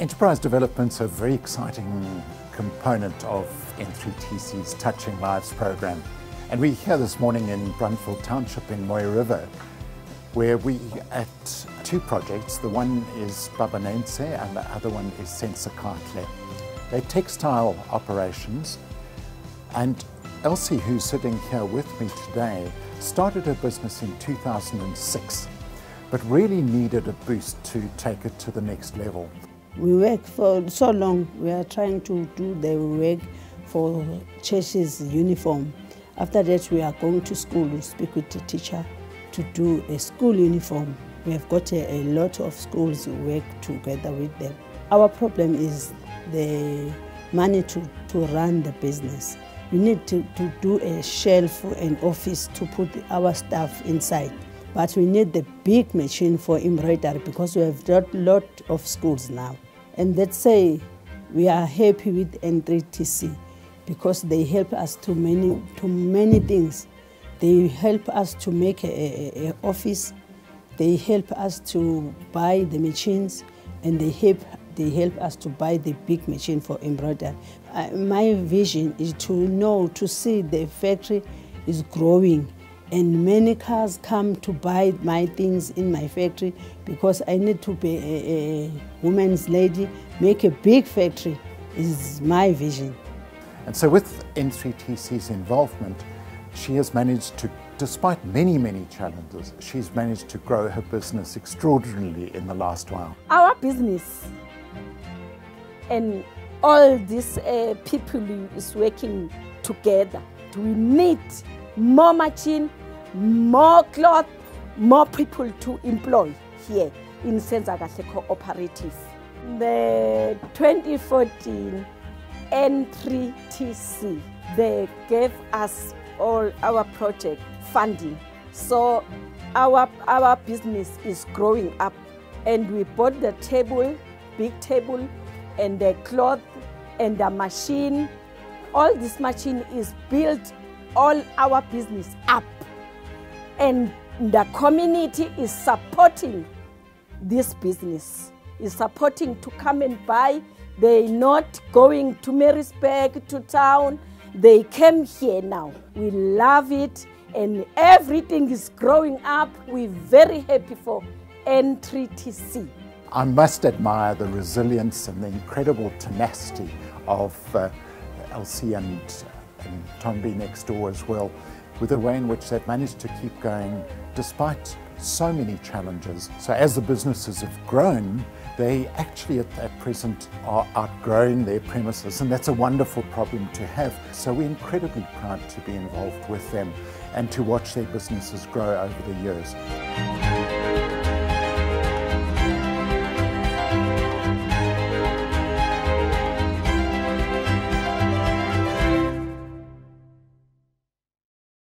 Enterprise development's a very exciting component of N3TC's Touching Lives program. And we're here this morning in Bruntville Township in Mooi River, where we at two projects. The one is Babanentse and the other one is Senzakahle. They're textile operations. And Elsie, who's sitting here with me today, started her business in 2006, but really needed a boost to take it to the next level. We work for so long. We are trying to do the work for church's uniform. After that, we are going to school to speak with the teacher to do a school uniform. We have got a, a lot of schools who work together with them. Our problem is the money to, to run the business. We need to, to do a shelf and office to put our stuff inside. But we need the big machine for embroidery because we have got a lot of schools now. And let's say we are happy with N3TC because they help us to many, to many things. They help us to make an office, they help us to buy the machines, and they help, they help us to buy the big machine for embroidery. My vision is to know, to see the factory is growing and many cars come to buy my things in my factory because I need to be a, a woman's lady, make a big factory is my vision. And so with N3TC's involvement, she has managed to, despite many, many challenges, she's managed to grow her business extraordinarily in the last while. Our business and all these uh, people is working together. We need more machine, more cloth, more people to employ here in Senzakahle Cooperative. The 2014 N3TC, they gave us all our project funding. So our, our business is growing up and we bought the table, big table, and the cloth and the machine. All this machine is built all our business up. And the community is supporting this business, is supporting to come and buy. They're not going to Maritzburg, to town. They came here now. We love it and everything is growing up. We're very happy for N3TC. I must admire the resilience and the incredible tenacity of uh, Elsie and and Tombi next door as well, with the way in which they've managed to keep going despite so many challenges. So as the businesses have grown, they actually at, at present are outgrowing their premises and that's a wonderful problem to have. So we're incredibly proud to be involved with them and to watch their businesses grow over the years.